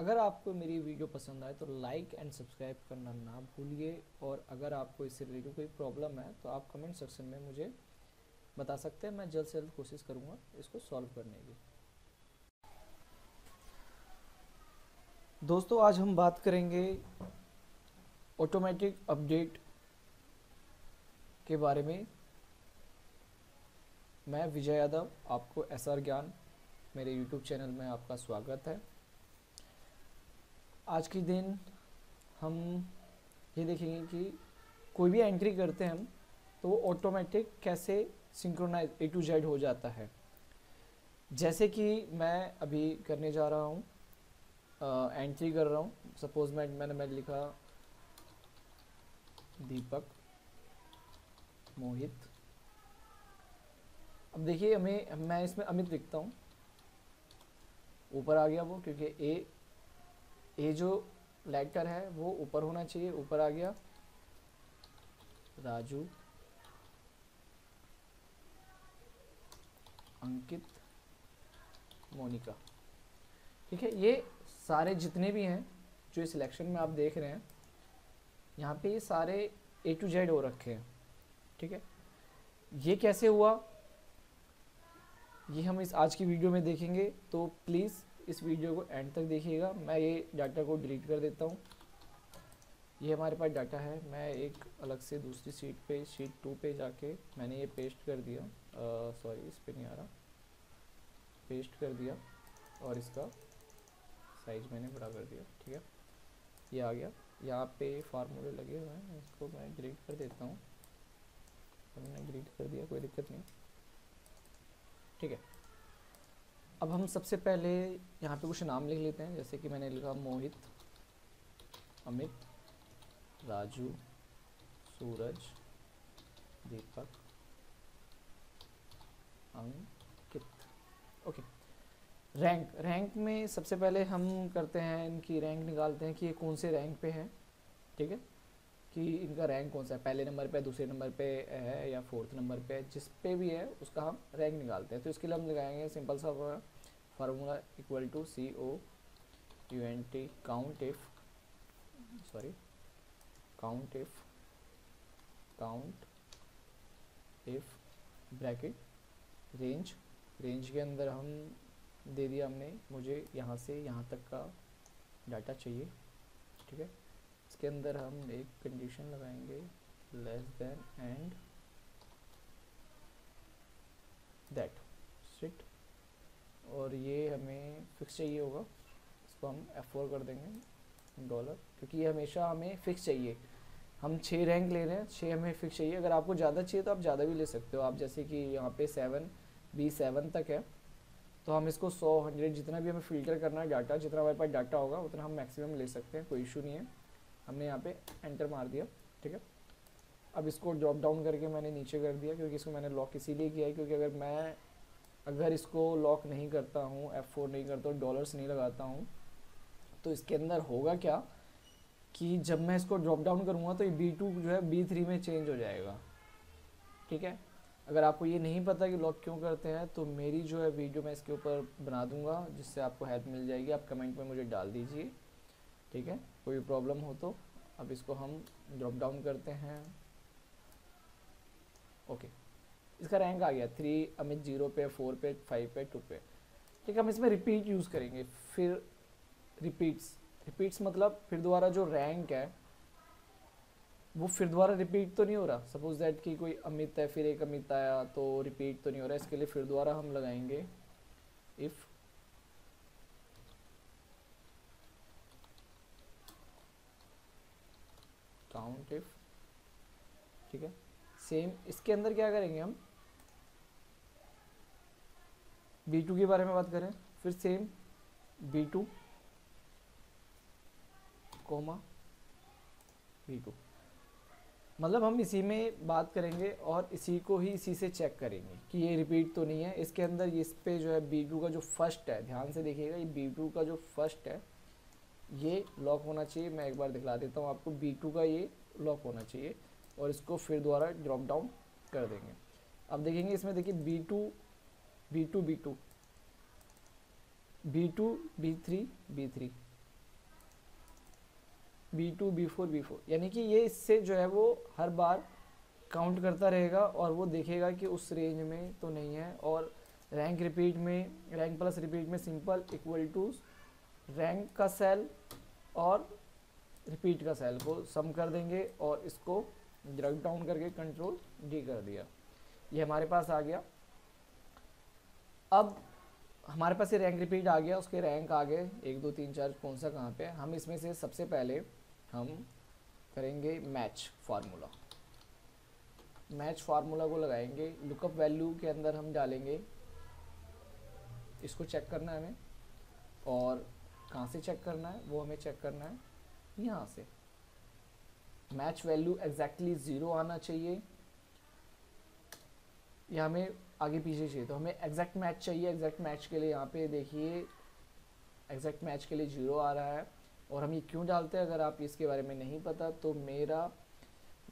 अगर आपको मेरी वीडियो पसंद आए तो लाइक एंड सब्सक्राइब करना ना भूलिए। और अगर आपको इससे रिलेटेड कोई प्रॉब्लम है तो आप कमेंट सेक्शन में मुझे बता सकते हैं। मैं जल्द से जल्द कोशिश करूँगा इसको सॉल्व करने की। दोस्तों, आज हम बात करेंगे ऑटोमेटिक अपडेट के बारे में। मैं विजय यादव, आपको एस आर ज्ञान मेरे यूट्यूब चैनल में आपका स्वागत है। आज के दिन हम ये देखेंगे कि कोई भी एंट्री करते हैं हम तो वो ऑटोमेटिक कैसे सिंक्रोनाइज ए टू जेड हो जाता है। जैसे कि मैं अभी करने जा रहा हूँ एंट्री कर रहा हूँ। सपोज़ मैं, मैंने मैं लिखा दीपक मोहित। अब देखिए हमें, मैं इसमें अमित लिखता हूँ। ऊपर आ गया वो, क्योंकि ए ए जो लेटर है, वो ऊपर होना चाहिए, ऊपर आ गया। राजू। अंकित। मोनिका। ठीक है, ये सारे जितने भी हैं, जो इस सिलेक्शन में आप देख रहे हैं, यहाँ पे ये सारे ए टू जेड हो रखे हैं। ठीक है? ये कैसे हुआ? ये हम इस आज की वीडियो में देखेंगे तो प्लीज़ इस वीडियो को एंड तक देखिएगा। मैं ये डाटा को डिलीट कर देता हूँ। ये हमारे पास डाटा है। मैं एक अलग से दूसरी सीट पे शीट टू पे जाके मैंने ये पेस्ट कर दिया। सॉरी इस पर नहीं आ रहा। पेस्ट कर दिया और इसका साइज़ मैंने बड़ा कर दिया, ठीक है? ये आ गया। यहाँ पे फार्मूले लगे हुए हैं। इसको मैं डिलीट कर देता हूँ। मैंने डिलीट कर दिया, कोई दिक्कत नहीं। ठीक है। अब हम सबसे पहले यहाँ पे कुछ नाम लिख लेते हैं, जैसे कि मैंने लिखा Mohit, Amit, Raju, Suraj, Deepak, Ankit. Okay rank rank में सबसे पहले हम करते हैं, इनकी रैंक निकालते हैं कि ये कौन से रैंक पे है, ठीक है? कि इनका रैंक कौन सा है? पहले नंबर पे, दूसरे नंबर पे है या फोर्थ नंबर पे है, जिस पे भी है, उसका हम रैंक निकालते हैं। तो इसके लिए हम लगाएँगे सिंपल सा formula equal to C O U N T count if sorry count if count if bracket range range के अंदर हम दे दिया हमने, मुझे यहाँ से यहाँ तक का डाटा चाहिए, ठीक है? इसके अंदर हम एक कंडीशन लगाएँगे लेस देन एंड दैट और ये हमें फिक्स चाहिए होगा। इसको हम एफ़ कर देंगे डॉलर क्योंकि ये हमेशा हमें फिक्स चाहिए। हम छः रैंक ले रहे हैं छः हमें फिक्स चाहिए। अगर आपको ज़्यादा चाहिए तो आप ज़्यादा भी ले सकते हो। आप जैसे कि यहाँ पे सेवन बी सेवन तक है तो हम इसको सौ हंड्रेड जितना भी हमें फ़िल्टर करना है डाटा जितना हमारे पास डाटा होगा, उतना हम मैक्सिमम ले सकते हैं, कोई इशू नहीं है। हमने यहाँ पे एंटर मार दिया, ठीक है? अब इसको ड्रॉप डाउन करके मैंने नीचे कर दिया, क्योंकि इसको मैंने लॉक इसीलिए किया है, क्योंकि अगर मैं अगर इसको लॉक नहीं करता हूँ एफ़ फोर नहीं करता हूँ डॉलर्स नहीं लगाता हूँ तो इसके अंदर होगा क्या कि जब मैं इसको ड्रॉप डाउन करूँगा तो ये बी टू जो है बी थ्री में चेंज हो जाएगा। ठीक है? अगर आपको ये नहीं पता कि लॉक क्यों करते हैं तो मेरी जो है वीडियो मैं इसके ऊपर बना दूँगा, जिससे आपको हेल्प मिल जाएगी। आप कमेंट में मुझे डाल दीजिए। ठीक है? कोई प्रॉब्लम हो तो। अब इसको हम ड्रॉप डाउन करते हैं। ओके इसका रैंक आ गया थ्री अमित ज़ीरो पे फोर पे फाइव पे टू पे। ठीक है, हम इसमें रिपीट यूज़ करेंगे, फिर रिपीट्स रिपीट्स मतलब फिर दोबारा जो रैंक है, वो फिर दोबारा रिपीट तो नहीं हो रहा। सपोज़ दैट कि कोई अमित है, फिर एक अमित आया तो रिपीट तो नहीं हो रहा। इसके लिए फिर दोबारा हम लगाएँगे इफ़ काउंट इफ़ ठीक है? सेम इसके अंदर क्या करेंगे हम? बी टू के बारे में बात करें, फिर same B two comma B two मतलब हम इसी में बात करेंगे और इसी को ही इसी से चेक करेंगे कि ये रिपीट तो नहीं है। इसके अंदर इस पे जो है बी टू का जो फ़र्स्ट है, ध्यान से देखिएगा, ये बी टू का जो फ़र्स्ट है, ये लॉक होना चाहिए। मैं एक बार दिखला देता हूँ आपको बी टू का ये लॉक होना चाहिए और इसको फिर दोबारा ड्रॉप डाउन कर देंगे। अब देखेंगे इसमें देखिए B two B two B two B two B three B three B two B four B four यानी कि ये इससे जो है वो हर बार काउंट करता रहेगा और वो देखेगा कि उस रेंज में तो नहीं है और रैंक रिपीट में रैंक प्लस रिपीट में सिंपल इक्वल टू रैंक का सेल और रिपीट का सेल को सम कर देंगे और इसको ड्रग डाउन करके कंट्रोल डी कर दिया। ये हमारे पास आ गया। अब हमारे पास ये रैंक रिपीट आ गया, उसके रैंक आ गए एक, दो, तीन, चार कौन सा कहाँ पे हम इसमें से सबसे पहले हम करेंगे मैच फार्मूला मैच फार्मूला को लगाएँगे। लुकअप वैल्यू के अंदर हम डालेंगे। इसको चेक करना है हमें। और कहाँ से चेक करना है? वो हमें चेक करना है यहाँ से। मैच वैल्यू एग्जैक्टली ज़ीरो आना चाहिए। या हमें आगे पीछे चाहिए। तो हमें एग्जैक्ट मैच चाहिए एग्जैक्ट मैच के लिए यहाँ पे देखिए एग्जैक्ट मैच के लिए ज़ीरो आ रहा है। और हम ये क्यों डालते हैं? अगर आप इसके बारे में नहीं पता तो मेरा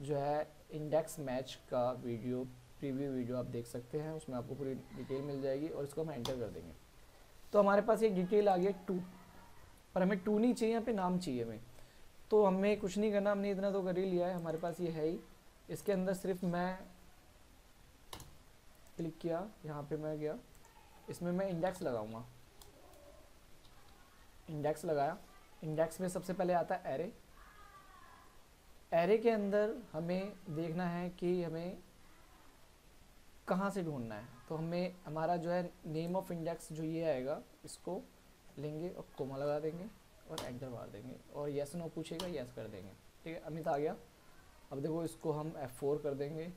जो है इंडेक्स मैच का वीडियो प्रीव्यू वीडियो आप देख सकते हैं। उसमें आपको पूरी डिटेल मिल जाएगी और इसको हम एंटर कर देंगे। तो हमारे पास एक डिटेल आ गया टू पर हमें टू नहीं चाहिए, यहाँ पे नाम चाहिए हमें। तो हमें कुछ नहीं करना, हमने इतना तो कर ही लिया है। हमारे पास ये है ही। इसके अंदर सिर्फ़ मैं क्लिक किया, यहाँ पे मैं गया। इसमें मैं इंडेक्स लगाऊँगा। इंडेक्स लगाया। इंडेक्स में सबसे पहले आता है एरे एरे के अंदर हमें देखना है कि हमें कहाँ से ढूंढना है। तो हमें हमारा जो है नेम ऑफ़ इंडेक्स जो ये आएगा, इसको लेंगे और कोमा लगा देंगे और एंटर मार देंगे। और यस नो पूछेगा यस कर देंगे। ठीक है, अमित आ गया। अब देखो इसको हम F4 कर देंगे।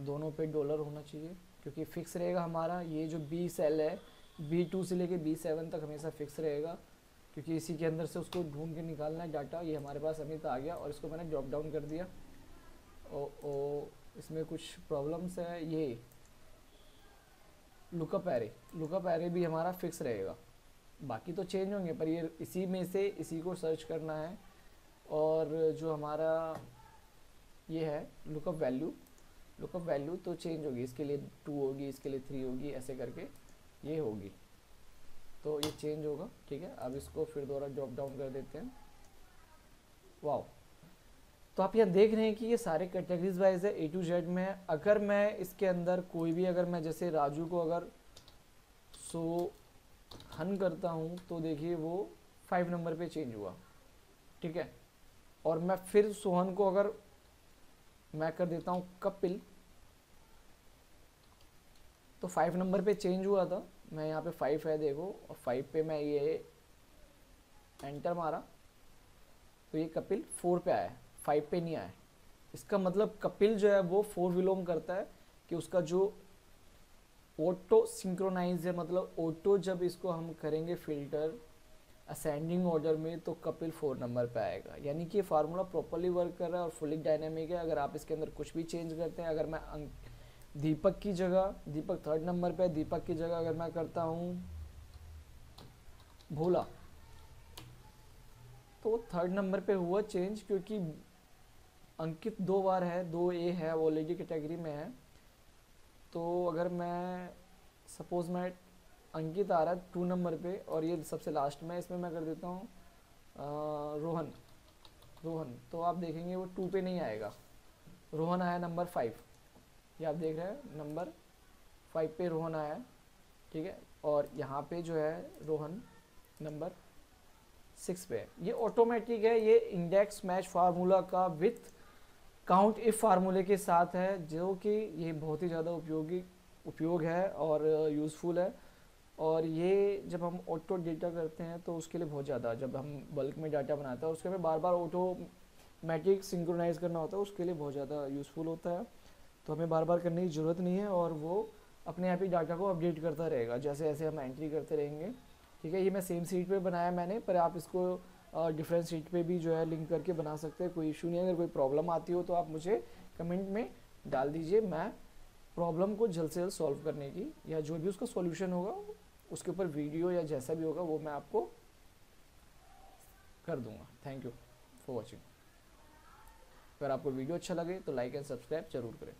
दोनों पे डॉलर होना चाहिए, क्योंकि फिक्स रहेगा हमारा, ये जो बी सेल है बी टू से लेके बी सेवन तक हमेशा फिक्स रहेगा, क्योंकि इसी के अंदर से उसको ढूंढ के निकालना है डाटा ये हमारे पास अभी तो आ गया और इसको मैंने ड्रॉप डाउन कर दिया। ओ ओ, इसमें कुछ प्रॉब्लम्स है, ये। लुकअप एरे लुकअप एरे भी हमारा फिक्स रहेगा। बाकी तो चेंज होंगे, पर ये इसी में से इसी को सर्च करना है। और जो हमारा ये है लुकअप वैल्यू लुकअप वैल्यू तो चेंज होगी, इसके लिए टू होगी, इसके लिए थ्री होगी, ऐसे करके ये होगी। तो ये चेंज होगा, ठीक है? अब इसको फिर दोबारा ड्रॉप डाउन कर देते हैं। वाह तो आप यहाँ देख रहे हैं कि ये सारे कैटेगरीज वाइज है ए टू जेड में है। अगर मैं इसके अंदर कोई भी, अगर मैं जैसे राजू को अगर सो हन करता हूँ तो देखिए वो फाइव नंबर पे चेंज हुआ, ठीक है? और मैं फिर सोहन को अगर मैं कर देता हूँ कपिल। तो फाइव नंबर पे चेंज हुआ था। मैं यहाँ पे फाइव है, देखो। और फाइव पे मैं ये एंटर मारा। तो ये कपिल फोर पे आया फाइव पे नहीं आया इसका मतलब कपिल जो है, वो फोर विलोम करता है कि उसका जो ऑटो सिंक्रोनाइज है मतलब ऑटो जब इसको हम करेंगे फ़िल्टर असेंडिंग ऑर्डर में तो कपिल फोर नंबर पे आएगा। यानी कि ये फार्मूला प्रॉपरली वर्क कर रहा है और फुली डायनेमिक है। अगर आप इसके अंदर कुछ भी चेंज करते हैं, अगर मैं दीपक की जगह, दीपक थर्ड नंबर पे दीपक की जगह अगर मैं करता हूँ, भोला। तो थर्ड नंबर पे हुआ चेंज क्योंकि अंकित दो बार है, दो ए है ऑलरेडी कैटेगरी में है। तो अगर मैं सपोज़ मैं अंकित आ रहा है टू नंबर पे और ये सबसे लास्ट में इसमें मैं कर देता हूँ रोहन। रोहन तो आप देखेंगे वो टू पे नहीं आएगा। रोहन आया नंबर फाइव ये आप देख रहे हैं नंबर फाइव पे रोहन आया, ठीक है? और यहाँ पे जो है रोहन नंबर सिक्स पे ये ऑटोमेटिक है, ये इंडेक्स मैच फार्मूला का विथ काउंट इफ़ फार्मूले के साथ है, जो कि ये बहुत ही ज़्यादा उपयोगी, उपयोग है और यूज़फुल है। और ये जब हम ऑटो डेटा करते हैं तो उसके लिए बहुत ज़्यादा, जब हम बल्क में डाटा बनाते हैं, उसके में बार बार ऑटोमेटिक सिंक्रोनाइज करना होता है, उसके लिए बहुत ज़्यादा यूज़फुल होता है। तो हमें बार बार करने की ज़रूरत नहीं है और वो अपने आप ही डाटा को अपडेट करता रहेगा, जैसे जैसे हम एंट्री करते रहेंगे। ठीक है, ये मैं सेम सीट पे बनाया मैंने, पर आप इसको डिफरेंट सीट पे भी जो है लिंक करके बना सकते हैं, कोई इशू नहीं अगर कोई प्रॉब्लम आती हो तो आप मुझे कमेंट में डाल दीजिए, मैं प्रॉब्लम को जल्द से जल्द सॉल्व करने की, या जो भी उसका सॉल्यूशन होगा उसके ऊपर वीडियो या जैसा भी होगा, वो मैं आपको कर दूँगा। थैंक यू फॉर वॉचिंग अगर आपको वीडियो अच्छा लगे तो लाइक एंड सब्सक्राइब ज़रूर करें।